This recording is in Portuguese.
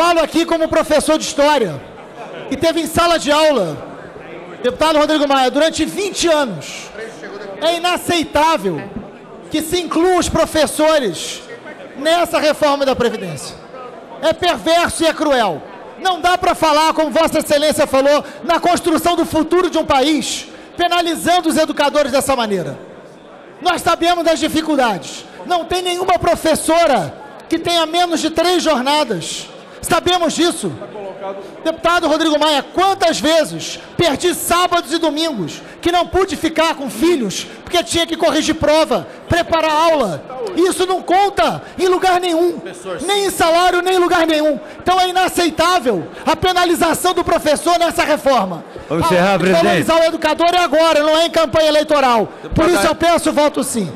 falo aqui como professor de história, que teve em sala de aula, deputado Rodrigo Maia, durante 20 anos. É inaceitável que se incluam os professores nessa reforma da Previdência. É perverso e é cruel. Não dá para falar, como Vossa Excelência falou, na construção do futuro de um país, penalizando os educadores dessa maneira. Nós sabemos das dificuldades. Não tem nenhuma professora que tenha menos de três jornadas. Sabemos disso. Deputado Rodrigo Maia, quantas vezes perdi sábados e domingos que não pude ficar com filhos porque tinha que corrigir prova, preparar aula. Isso não conta em lugar nenhum, nem em salário, nem em lugar nenhum. Então é inaceitável a penalização do professor nessa reforma. Vamos encerrar, a, presidente. Penalizar o educador é agora, não é em campanha eleitoral. Por isso eu peço voto sim.